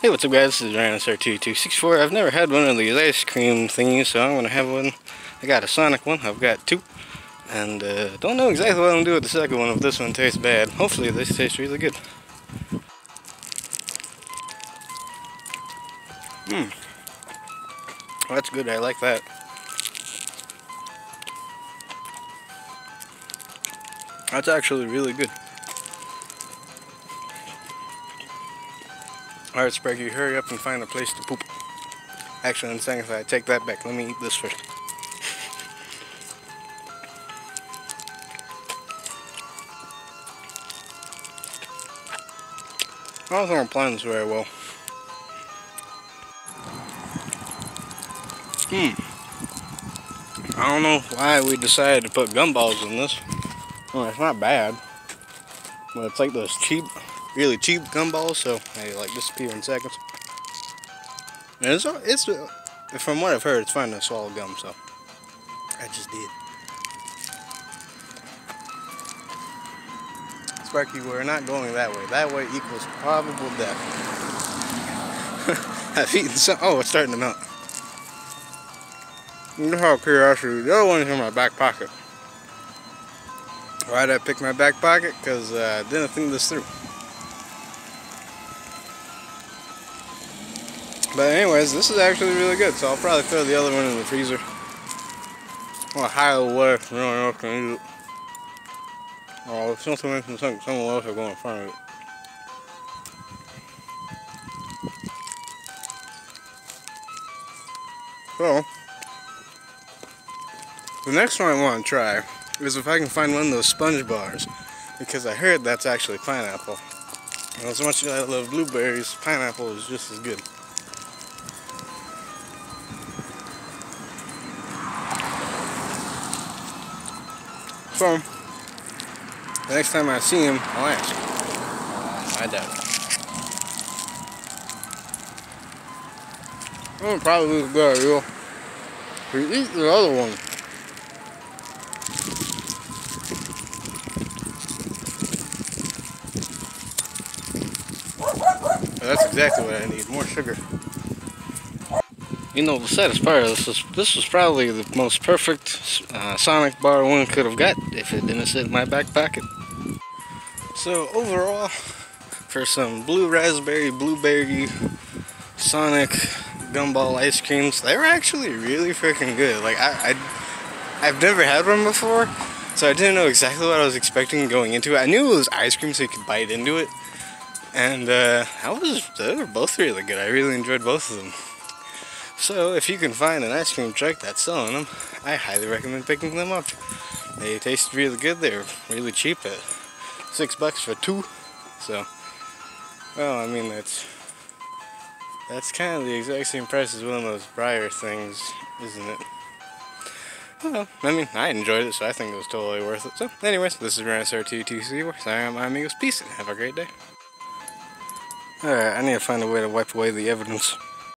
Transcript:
Hey, what's up guys? This is RyanSR2264. I've never had one of these ice cream thingies, so I'm gonna have one. I got a Sonic one, I've got two. And uh, don't know exactly what I'm gonna do with the second one if this one tastes bad. Hopefully this tastes really good. Mmm. that's good, I like that. That's actually really good. Alright, Sparky, hurry up and find a place to poop. Actually, in a second, I take that back. Let me eat this first. I don't think I'm playing this very well. Hmm. I don't know why we decided to put gumballs in this. Well, it's not bad. But it's like those cheap really cheap gumballs, so they like disappear in seconds. And it's, it's from what I've heard, it's fine to swallow gum, so I just did. Sparky, we're not going that way. That way equals probable death. I've eaten some. Oh, it's starting to melt. Just out of curiosity, the other one's in my back pocket. Why did I pick my back pocket? Because uh, I didn't think this through. But anyways, this is actually really good, so I'll probably throw the other one in the freezer. Or hide away so no one else can eat it. Oh, if something something, someone else will go in front of it. So, the next one I want to try is if I can find one of those sponge bars. Because I heard that's actually pineapple. And as much as I love blueberries, pineapple is just as good. So, the next time I see him, I'll ask. I doubt it. I'm probably lose a good idea. We eat the other one. That's exactly what I need, more sugar. You know, part of this is this was probably the most perfect uh, Sonic bar one could have got if it didn't sit in my back pocket. So overall, for some blue raspberry, blueberry, Sonic gumball ice creams, they were actually really freaking good. Like I, I, I've never had one before, so I didn't know exactly what I was expecting going into it. I knew it was ice cream, so you could bite into it, and uh, I was they were both really good. I really enjoyed both of them. So if you can find an ice cream truck that's selling them, I highly recommend picking them up. They taste really good. They're really cheap at six bucks for two. So, well, I mean that's that's kind of the exact same price as one of those Briar things, isn't it? Well, I mean, I enjoyed it, so I think it was totally worth it. So, anyways, this is RyanSR2264. Sorry, I'm my amigos. Peace, and have a great day. Alright, I need to find a way to wipe away the evidence.